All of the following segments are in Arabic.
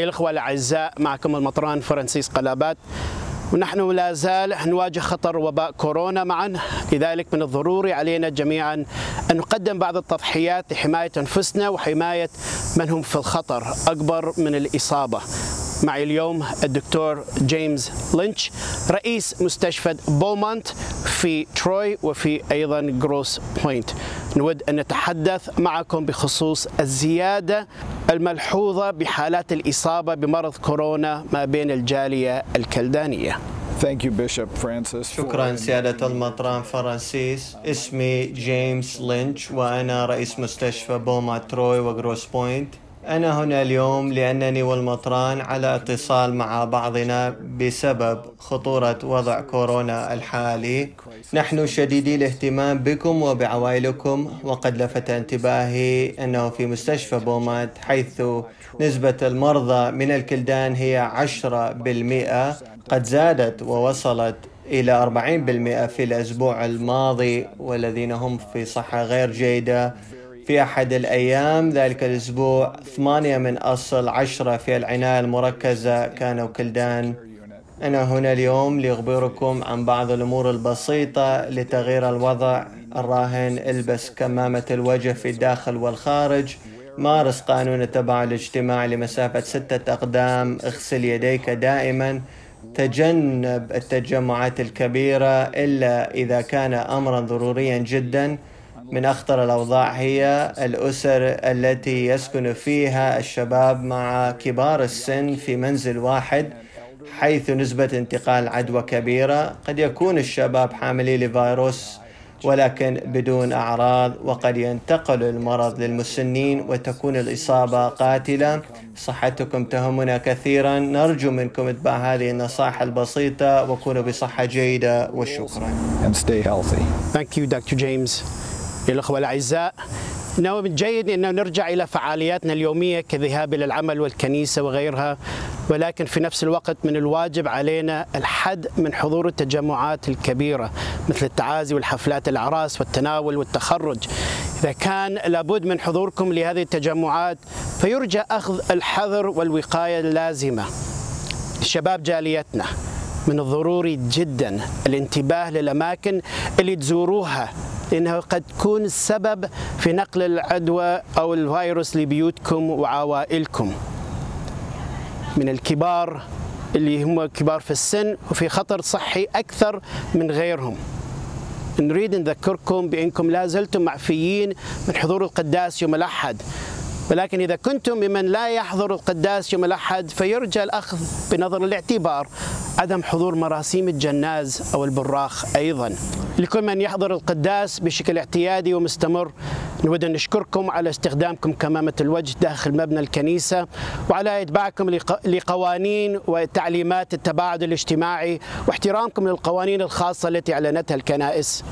أيها الأخوة الأعزاء معكم المطران فرانسيس قلابات ونحن لا زال نواجه خطر وباء كورونا معا. لذلك من الضروري علينا جميعا أن نقدم بعض التضحيات لحماية أنفسنا وحماية من هم في الخطر أكبر من الإصابة. معي اليوم الدكتور جيمس لينش رئيس مستشفى بومونت في تروي وفي أيضا جروس بوينت. نود أن نتحدث معكم بخصوص الزيادة الملحوظة بحالات الإصابة بمرض كورونا ما بين الجالية الكلدانية Thank you, Bishop Francis. for شكرا سيادة. المطران فرانسيس اسمي جيمس لينش وأنا رئيس مستشفى بومونت تروي وغروس بوينت أنا هنا اليوم لأنني والمطران على اتصال مع بعضنا بسبب خطورة وضع كورونا الحالي. نحن شديدي الاهتمام بكم وبعوائلكم وقد لفت انتباهي أنه في مستشفى بومونت حيث نسبة المرضى من الكلدان هي عشرة بالمئة قد زادت ووصلت إلى 40% في الأسبوع الماضي والذين هم في صحة غير جيدة. في أحد الأيام ذلك الأسبوع ثمانية من أصل عشرة في العناية المركزة كانوا كلدان. أنا هنا اليوم لأخبركم عن بعض الأمور البسيطة لتغيير الوضع الراهن. البس كمامة الوجه في الداخل والخارج. مارس قانون التباعد الاجتماعي لمسافة ستة أقدام. اغسل يديك دائما. تجنب التجمعات الكبيرة إلا إذا كان أمرا ضروريا جدا. من أخطر الأوضاع هي الأسر التي يسكن فيها الشباب مع كبار السن في منزل واحد حيث نسبة انتقال عدوى كبيرة قد يكون الشباب حاملي لفيروس ولكن بدون أعراض وقد ينتقل المرض للمسنين وتكون الإصابة قاتلة صحتكم تهمنا كثيرا نرجو منكم إتباع هذه النصائح البسيطة وكونوا بصحة جيدة وشكرا and stay healthy. Thank you Dr. James الأخوة الأعزاء إنه من الجيد أنه نرجع إلى فعالياتنا اليومية كذهاب إلى العمل والكنيسة وغيرها ولكن في نفس الوقت من الواجب علينا الحد من حضور التجمعات الكبيرة مثل التعازي والحفلات الأعراس والتناول والتخرج. إذا كان لابد من حضوركم لهذه التجمعات فيرجى أخذ الحذر والوقاية اللازمة شباب جاليتنا من الضروري جدا الانتباه للأماكن اللي تزوروها لأنها قد تكون السبب في نقل العدوى أو الفيروس لبيوتكم وعوائلكم. من الكبار اللي هم كبار في السن وفي خطر صحي أكثر من غيرهم. نريد نذكركم بأنكم لا زلتم معفيين من حضور القداس يوم الأحد. ولكن إذا كنتم ممن لا يحضر القداس يوم الأحد فيرجى الأخذ بنظر الاعتبار عدم حضور مراسيم الجناز أو البراخ أيضا. لكل من يحضر القداس بشكل اعتيادي ومستمر نود أن نشكركم على استخدامكم كمامة الوجه داخل مبنى الكنيسة وعلى إتباعكم لق- لقوانين وتعليمات التباعد الاجتماعي واحترامكم للقوانين الخاصة التي أعلنتها الكنائس.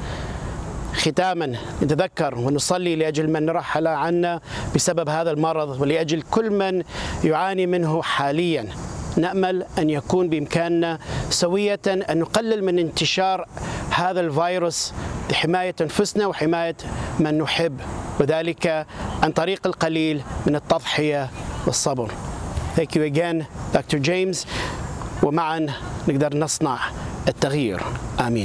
ختاما نتذكر ونصلي لأجل من رحل عنا بسبب هذا المرض ولأجل كل من يعاني منه حاليا نأمل أن يكون بإمكاننا سوية أن نقلل من انتشار هذا الفيروس لحماية أنفسنا وحماية من نحب وذلك عن طريق القليل من التضحية والصبر. Thank you again Dr. James ومعا نقدر نصنع التغيير آمين.